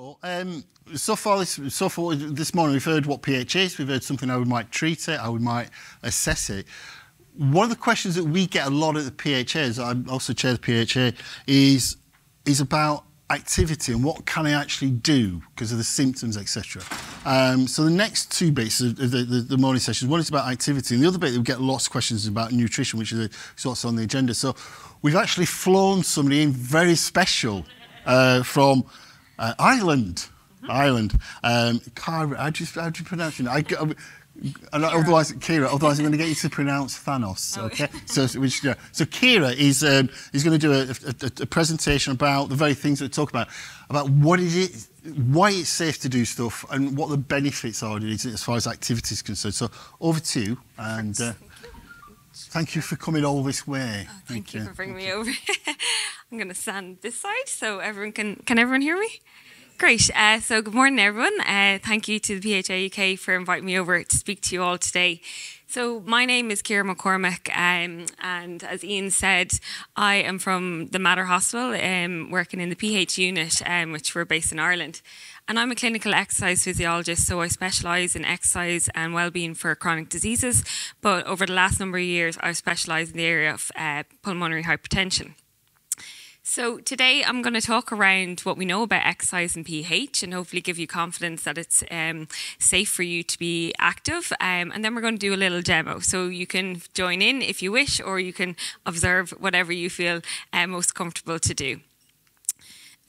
So, um, so far this, so far this morning, we've heard what PH is. We've heard something how we might treat it, how we might assess it. One of the questions that we get a lot at the PHAs, I also chair the PHA, is is about activity and what can I actually do because of the symptoms, etc. Um, so the next two bits of the, the, the morning sessions, one is about activity, and the other bit that we get lots of questions about nutrition, which is what's on the agenda. So we've actually flown somebody in very special uh, from uh, Ireland. Mm -hmm. Ireland. Um, Cara, how do you, how do you pronounce it? I, I, Ciara. Otherwise, Ciara. Otherwise, I'm going to get you to pronounce Thanos. Oh, okay. so, which, yeah. so Ciara is um, is going to do a, a, a, presentation about the very things that we talk about, about what is it, why it's safe to do stuff, and what the benefits are as far as activity is concerned. So, over to you, and uh, thank you for coming all this way. Oh, thank, thank you, you for bringing me over. I'm going to stand this side so everyone can. Can everyone hear me? Great. Uh, so, good morning, everyone. Uh, thank you to the PHA UK for inviting me over to speak to you all today. So, my name is Ciara McCormack, um, and as Ian said, I am from the Mater Hospital, um, working in the PH unit, um, which we're based in Ireland. And I'm a clinical exercise physiologist, so I specialise in exercise and well-being for chronic diseases. But over the last number of years, I've specialised in the area of uh, pulmonary hypertension. So, today I'm going to talk around what we know about exercise and PH and hopefully give you confidence that it's um, safe for you to be active. Um, and then we're going to do a little demo. So, you can join in if you wish, or you can observe whatever you feel uh, most comfortable to do.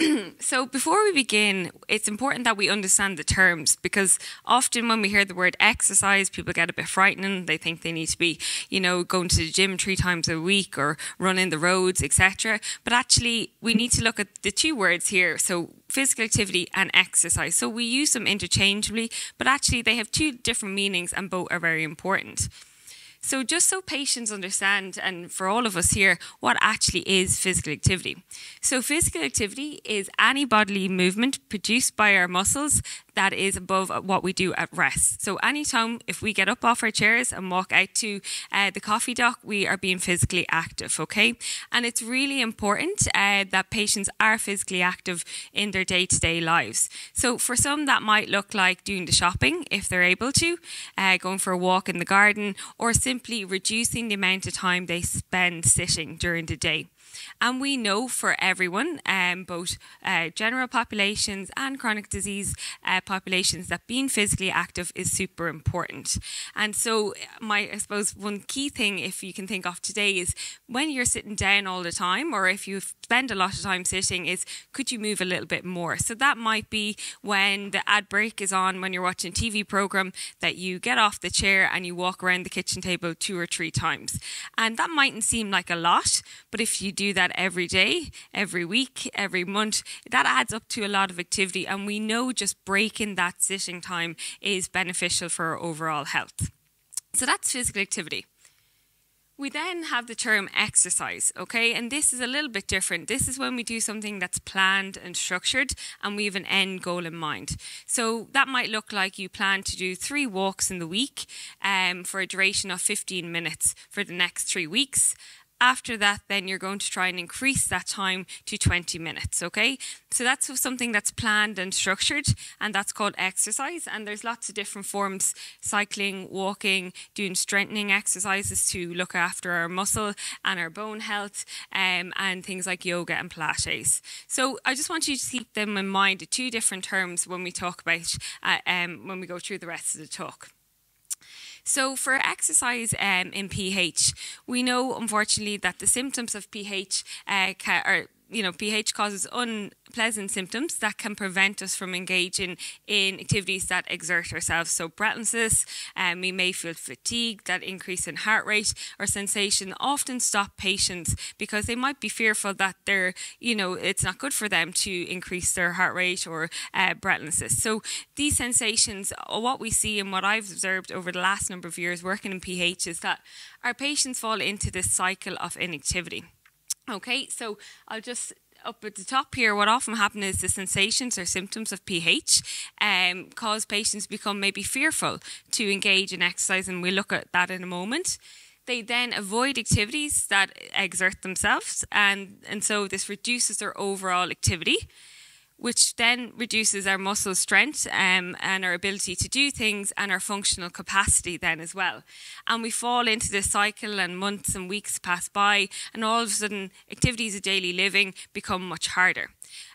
so before we begin, it's important that we understand the terms because often when we hear the word exercise, people get a bit frightened. They think they need to be, you know, going to the gym three times a week or running the roads, etc. But actually, we need to look at the two words here. So physical activity and exercise. So we use them interchangeably, but actually they have two different meanings and both are very important. So, just so patients understand, and for all of us here, what actually is physical activity. So, physical activity is any bodily movement produced by our muscles that is above what we do at rest. So anytime if we get up off our chairs and walk out to uh, the coffee dock, we are being physically active, okay? And it's really important uh, that patients are physically active in their day-to-day lives. So for some, that might look like doing the shopping if they're able to, uh, going for a walk in the garden, or simply reducing the amount of time they spend sitting during the day. And we know for everyone, um, both uh, general populations and chronic disease uh, populations, that being physically active is super important. And so, my I suppose one key thing, if you can think of today, is when you're sitting down all the time, or if you spend a lot of time sitting, is could you move a little bit more? So that might be when the ad break is on, when you're watching a TV program, that you get off the chair and you walk around the kitchen table two or three times. And that mightn't seem like a lot, but if you do that every day, every week, every month, that adds up to a lot of activity. And we know just breaking that sitting time is beneficial for our overall health. So that's physical activity. We then have the term exercise, okay? And this is a little bit different. This is when we do something that's planned and structured and we have an end goal in mind. So that might look like you plan to do three walks in the week um, for a duration of 15 minutes for the next three weeks. After that, then you're going to try and increase that time to 20 minutes, okay? So that's something that's planned and structured, and that's called exercise. And there's lots of different forms cycling, walking, doing strengthening exercises to look after our muscle and our bone health, um, and things like yoga and Pilates. So I just want you to keep them in mind, two different terms when we talk about, uh, um, when we go through the rest of the talk. So, for exercise um, in PH, we know unfortunately that the symptoms of PH uh, are you know, PH causes unpleasant symptoms that can prevent us from engaging in activities that exert ourselves. So, breathlessness, um, we may feel fatigue, that increase in heart rate or sensation often stop patients because they might be fearful that they're, you know, it's not good for them to increase their heart rate or uh, breathlessness. So, these sensations, what we see and what I've observed over the last number of years working in PH is that our patients fall into this cycle of inactivity. Okay, so I'll just up at the top here, what often happens is the sensations or symptoms of PH um, cause patients become maybe fearful to engage in exercise, and we'll look at that in a moment. They then avoid activities that exert themselves, and, and so this reduces their overall activity which then reduces our muscle strength um, and our ability to do things and our functional capacity then as well. And we fall into this cycle, and months and weeks pass by, and all of a sudden, activities of daily living become much harder.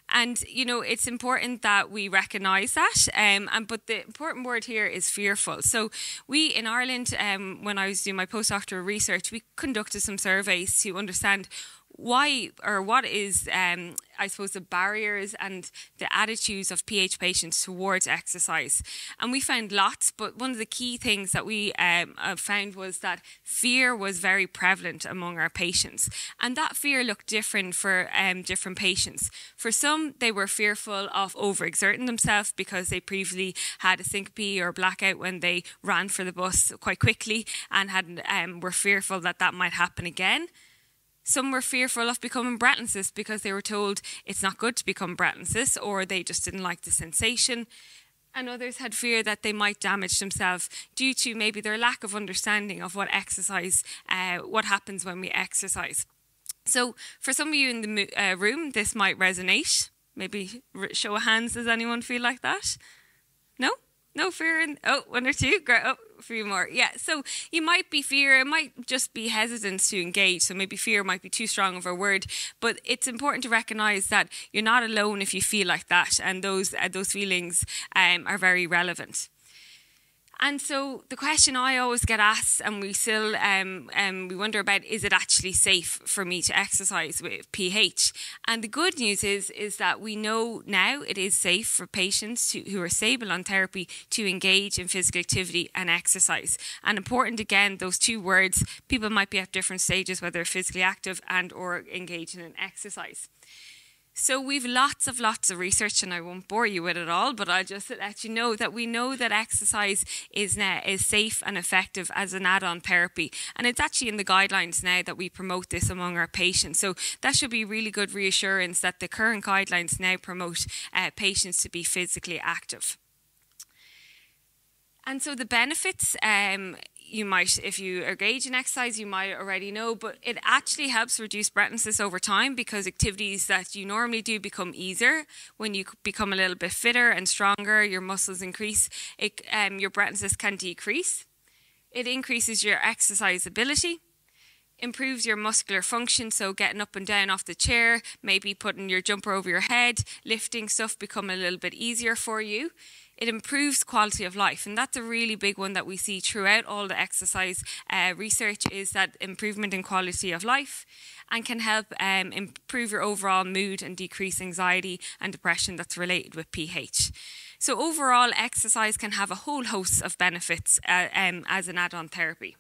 And you know, it's important that we recognise that. Um, and but the important word here is fearful. So we in Ireland, um, when I was doing my postdoctoral research, we conducted some surveys to understand why or what is um, I suppose the barriers and the attitudes of PH patients towards exercise? And we found lots but one of the key things that we um, uh, found was that fear was very prevalent among our patients. And that fear looked different for um, different patients. For some they were fearful of overexerting themselves because they previously had a syncope or blackout when they ran for the bus quite quickly and had um, were fearful that that might happen again some were fearful of becoming breathless because they were told it's not good to become breathless or they just didn't like the sensation. And others had fear that they might damage themselves due to maybe their lack of understanding of what exercise, uh, what happens when we exercise. So, for some of you in the uh, room, this might resonate. Maybe show of hands, does anyone feel like that? No? No fear in oh one or two great oh a few more. Yeah so you might be fear it might just be hesitance to engage so maybe fear might be too strong of a word but it's important to recognize that you're not alone if you feel like that and those uh, those feelings um, are very relevant and so the question I always get asked, and we still um, um, we wonder about, is it actually safe for me to exercise with PH? And the good news is is that we know now it is safe for patients to, who are stable on therapy to engage in physical activity and exercise. And important again, those two words, people might be at different stages, whether physically active and or engaging in an exercise. So we've lots of lots of research, and I won't bore you with it all, but I'll just let you know that we know that exercise is now is safe and effective as an add-on therapy, and it's actually in the guidelines now that we promote this among our patients. So that should be really good reassurance that the current guidelines now promote uh, patients to be physically active. And so the benefits, um, you might, if you engage in exercise, you might already know, but it actually helps reduce breathlessness over time because activities that you normally do become easier when you become a little bit fitter and stronger. Your muscles increase. It, um, your breathlessness can decrease. It increases your exercise ability improves your muscular function so getting up and down off the chair maybe putting your jumper over your head lifting stuff become a little bit easier for you it improves quality of life and that's a really big one that we see throughout all the exercise uh, research is that improvement in quality of life and can help um, improve your overall mood and decrease anxiety and depression that's related with PH so overall exercise can have a whole host of benefits uh, um, as an add-on therapy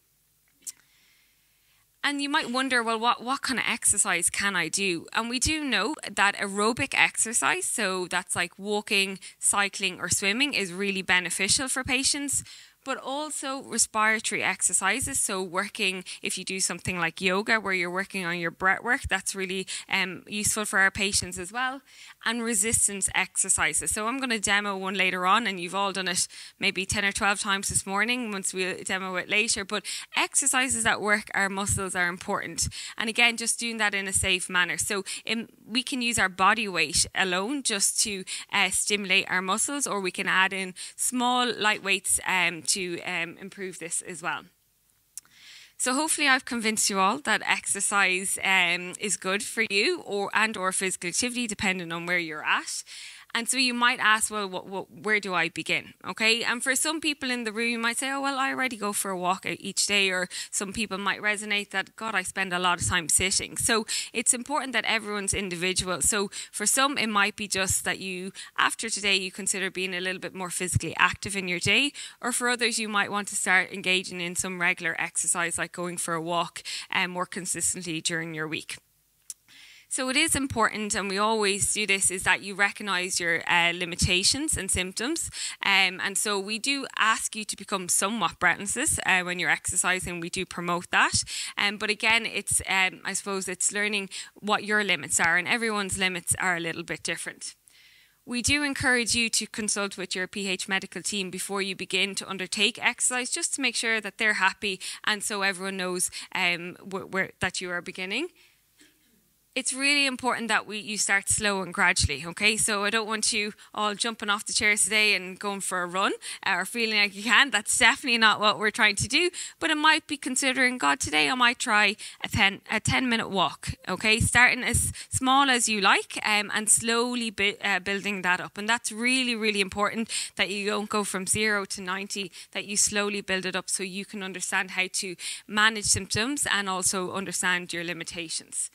and you might wonder, well, what, what kind of exercise can I do? And we do know that aerobic exercise, so that's like walking, cycling, or swimming, is really beneficial for patients but also respiratory exercises. So, working, if you do something like yoga where you're working on your breath work, that's really um, useful for our patients as well. And resistance exercises. So, I'm going to demo one later on, and you've all done it maybe 10 or 12 times this morning once we demo it later. But exercises that work our muscles are important. And again, just doing that in a safe manner. So, in, we can use our body weight alone just to uh, stimulate our muscles, or we can add in small light weights um, to to um, improve this as well. So hopefully I've convinced you all that exercise um, is good for you or and or physical activity depending on where you're at. And so you might ask, well, what, what, where do I begin? Okay. And for some people in the room, you might say, oh, well, I already go for a walk each day. Or some people might resonate that, God, I spend a lot of time sitting. So it's important that everyone's individual. So for some, it might be just that you, after today, you consider being a little bit more physically active in your day. Or for others, you might want to start engaging in some regular exercise, like going for a walk um, more consistently during your week. So it is important, and we always do this, is that you recognise your uh, limitations and symptoms. Um, and so we do ask you to become somewhat breathless uh, when you're exercising. We do promote that. Um, but again, it's um, I suppose it's learning what your limits are, and everyone's limits are a little bit different. We do encourage you to consult with your PH medical team before you begin to undertake exercise, just to make sure that they're happy and so everyone knows um, where, where, that you are beginning. It's really important that we you start slow and gradually. Okay, so I don't want you all jumping off the chairs today and going for a run or feeling like you can. That's definitely not what we're trying to do. But it might be considering God today. I might try a ten a ten minute walk. Okay, starting as small as you like, um, and slowly bi- uh, building that up. And that's really really important that you don't go from zero to ninety. That you slowly build it up so you can understand how to manage symptoms and also understand your limitations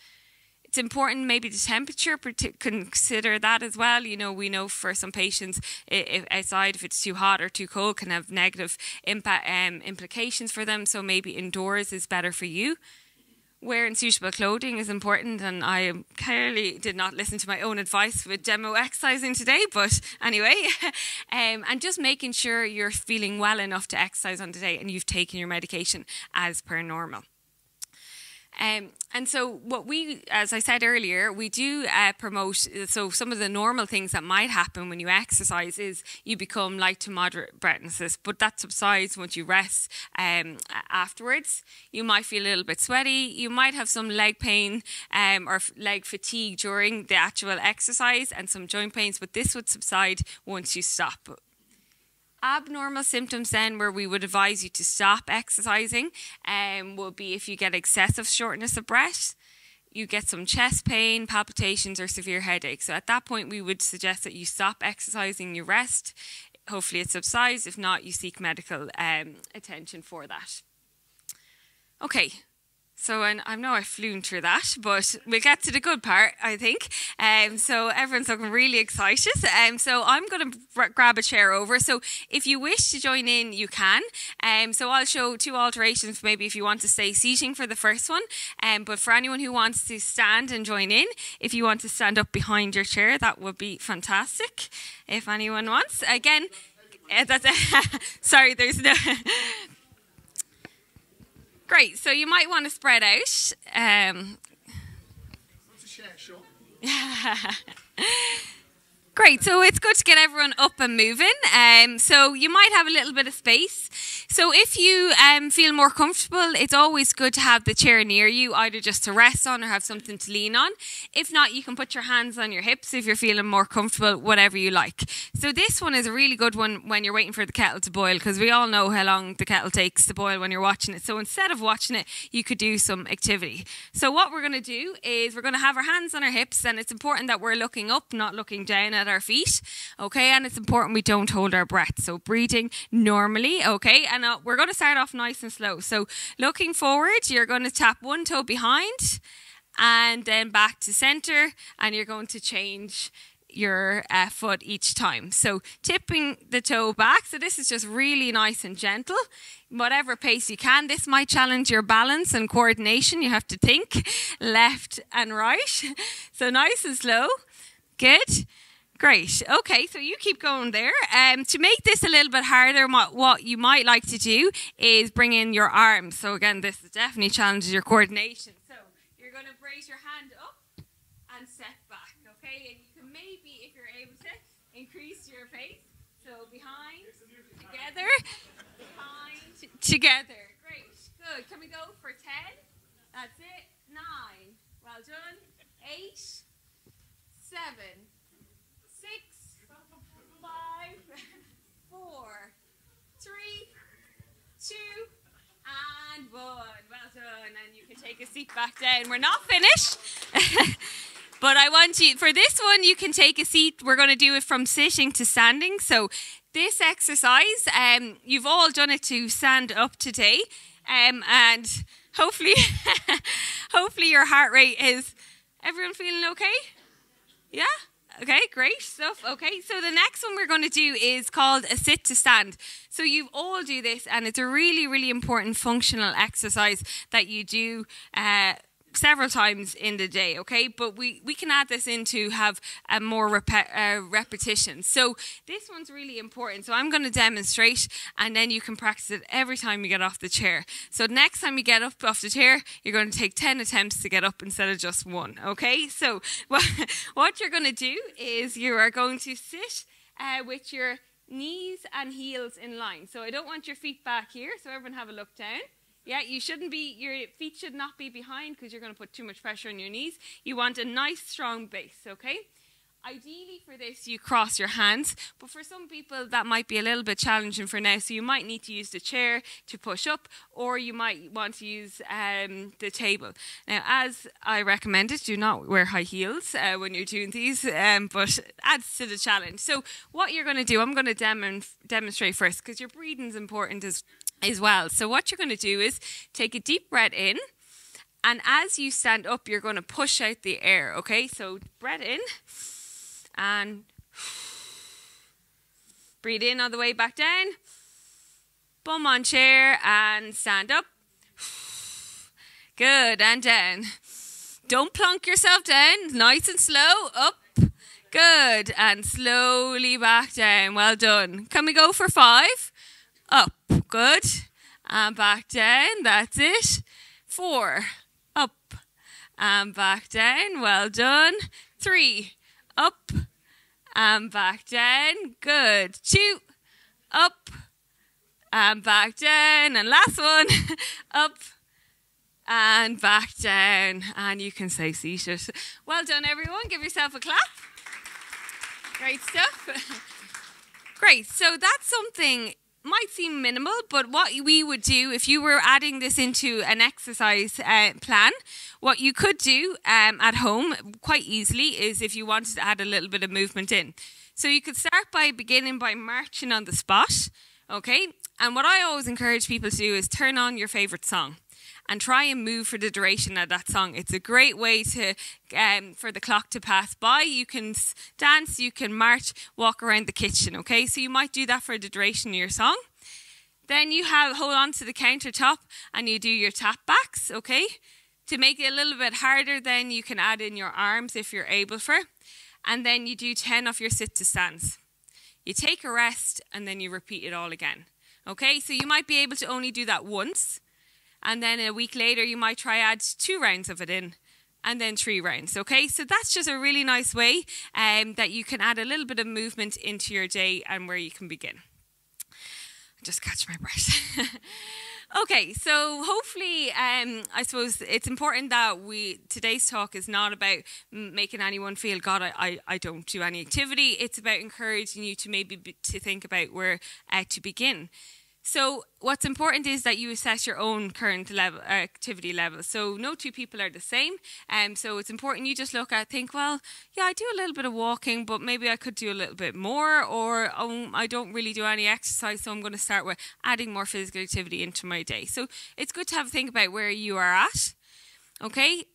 it's important maybe the temperature consider that as well. You know we know for some patients if outside if it's too hot or too cold can have negative impact um, implications for them. So maybe indoors is better for you. Wearing suitable clothing is important and i clearly did not listen to my own advice with demo exercising today but anyway um, and just making sure you're feeling well enough to exercise on the day and you've taken your medication as per normal um, and so, what we, as I said earlier, we do uh, promote. So, some of the normal things that might happen when you exercise is you become light to moderate breathlessness, but that subsides once you rest um, afterwards. You might feel a little bit sweaty. You might have some leg pain um, or leg fatigue during the actual exercise and some joint pains, but this would subside once you stop abnormal symptoms then where we would advise you to stop exercising um, would be if you get excessive shortness of breath you get some chest pain palpitations or severe headache so at that point we would suggest that you stop exercising you rest. Hopefully it subsides. If not you seek medical um, attention for that. Okay so I, I know I flew through that, but we'll get to the good part, I think. Um, so everyone's looking really excited. Um, so I'm going to grab a chair over. So if you wish to join in, you can. Um, so I'll show two alterations, maybe if you want to stay seating for the first one. Um, but for anyone who wants to stand and join in, if you want to stand up behind your chair, that would be fantastic. If anyone wants, again. Uh, that's sorry, there's no Great. So you might want to spread out. Um, Great. So it's good to get everyone up and moving. Um, so you might have a little bit of space. So if you um, feel more comfortable, it's always good to have the chair near you, either just to rest on or have something to lean on. If not, you can put your hands on your hips if you're feeling more comfortable, whatever you like. So this one is a really good one when you're waiting for the kettle to boil, because we all know how long the kettle takes to boil when you're watching it. So instead of watching it, you could do some activity. So what we're going to do is we're going to have our hands on our hips, and it's important that we're looking up, not looking down at our feet. Okay, and it's important we don't hold our breath. So breathing normally. Okay, and uh, we're going to start off nice and slow. So looking forward, you're going to tap one toe behind, and then back to center, and you're going to change your uh, foot each time. So tipping the toe back. So this is just really nice and gentle. Whatever pace you can. This might challenge your balance and coordination. You have to think left and right. So nice and slow. Good. Great. Okay, so you keep going there. Um, to make this a little bit harder, what, you might like to do is bring in your arms. So again, this definitely challenges your coordination. So you're going to raise your hand up and step back. Okay, and you can maybe, if you're able to, increase your pace. So behind, together, behind, together. Great. Good. Can we go for ten? That's it. Nine. Well done. Eight. Seven four, three, two, and one. Well done. And you can take a seat back down. We're not finished. but I want you, for this one, you can take a seat. We're going to do it from sitting to standing. So this exercise, um, you've all done it to stand up today. Um, and hopefully, hopefully your heart rate is, everyone feeling okay? Yeah? Okay, great stuff. Okay, so the next one we're going to do is called a sit to stand. So you all do this, and it's a really, really important functional exercise that you do. Uh, several times in the day, okay? But we, we can add this in to have a more uh, repetition. So this one's really important. So I'm going to demonstrate and then you can practice it every time you get off the chair. So next time you get up off the chair, you're going to take 10 attempts to get up instead of just one, okay? So what, what you're going to do is you are going to sit uh, with your knees and heels in line. So I don't want your feet back here, so everyone have a look down. Yeah, you shouldn't be, your feet should not be behind because you're going to put too much pressure on your knees. You want a nice, strong base, okay? Ideally, for this, you cross your hands, but for some people, that might be a little bit challenging for now. So, you might need to use the chair to push up, or you might want to use um, the table. Now, as I recommended, do not wear high heels uh, when you're doing these, um, but adds to the challenge. So, what you're going to do, I'm going to dem- demonstrate first because your breathing is important as, as well. So, what you're going to do is take a deep breath in. And as you stand up, you're going to push out the air, okay? So, breath in and breathe in all the way back down. Bum on chair and stand up. Good, and down. Don't plunk yourself down. Nice and slow. Up. Good. And slowly back down. Well done. Can we go for five? Up. Good. And back down. That's it. Four. Up. And back down. Well done. Three up and back down. Good. Two, up and back down. And last one, up and back down. And you can say seated. Well done, everyone. Give yourself a clap. Great stuff. Great. So that's something might seem minimal, but what we would do if you were adding this into an exercise uh, plan, what you could do um, at home quite easily is if you wanted to add a little bit of movement in. So you could start by beginning by marching on the spot, okay? And what I always encourage people to do is turn on your favorite song and try and move for the duration of that song. It's a great way to um, for the clock to pass by. You can dance, you can march, walk around the kitchen. Okay, so you might do that for the duration of your song. Then you have hold on to the countertop and you do your tap backs. Okay, to make it a little bit harder, then you can add in your arms if you're able for, and then you do ten of your sit to stands. You take a rest and then you repeat it all again. Okay, so you might be able to only do that once and then a week later you might try add two rounds of it in and then three rounds okay? So that's just a really nice way um, that you can add a little bit of movement into your day and where you can begin. Just catch my breath. Okay so hopefully um, i suppose it's important that we today's talk is not about making anyone feel god i, I, I don't do any activity. It's about encouraging you to maybe be, to think about where uh, to begin so what's important is that you assess your own current level activity level. So no two people are the same. Um, so it's important you just look at think, well, yeah, I do a little bit of walking, but maybe I could do a little bit more, or oh, I don't really do any exercise, so I'm going to start with adding more physical activity into my day. So it's good to have a think about where you are at. Okay,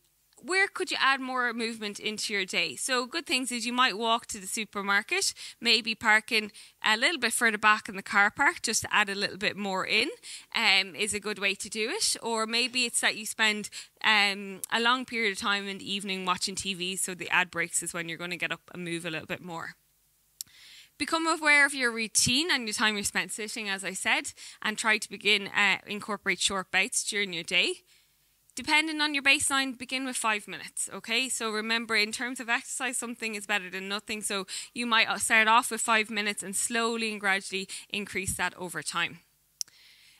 where could you add more movement into your day? So, good things is you might walk to the supermarket, maybe parking a little bit further back in the car park just to add a little bit more in, um, is a good way to do it. Or maybe it's that you spend um, a long period of time in the evening watching TV, so the ad breaks is when you're going to get up and move a little bit more. Become aware of your routine and your time you spent sitting, as I said, and try to begin uh, incorporate short bouts during your day depending on your baseline, begin with five minutes. Okay, so remember, in terms of exercise, something is better than nothing. So you might uh, start off with five minutes and slowly and gradually increase that over time.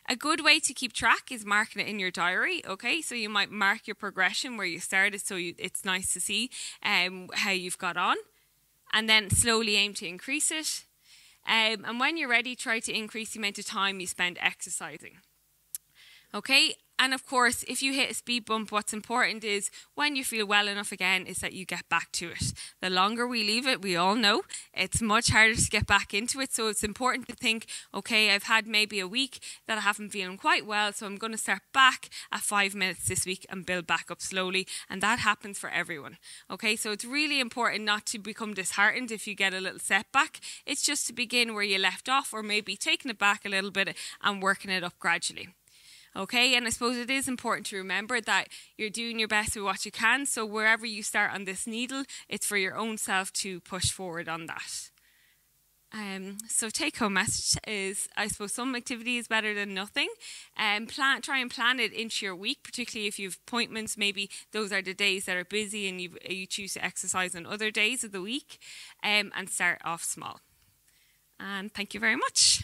A good way to keep track is marking it in your diary. Okay, so you might mark your progression where you started, so you, it's nice to see um, how you've got on, and then slowly aim to increase it. Um, and when you're ready, try to increase the amount of time you spend exercising. Okay, and of course, if you hit a speed bump, what's important is when you feel well enough again, is that you get back to it. The longer we leave it, we all know it's much harder to get back into it. So it's important to think, okay, I've had maybe a week that I haven't feeling quite well, so I'm going to start back at five minutes this week and build back up slowly. And that happens for everyone. Okay, so it's really important not to become disheartened if you get a little setback. It's just to begin where you left off, or maybe taking it back a little bit and working it up gradually. Okay, and I suppose it is important to remember that you're doing your best with what you can. So wherever you start on this needle, it's for your own self to push forward on that. Um, so take home message is I suppose some activity is better than nothing. Um, plan try and plan it into your week, particularly if you have appointments. Maybe those are the days that are busy and you you choose to exercise on other days of the week. Um, and start off small. And thank you very much.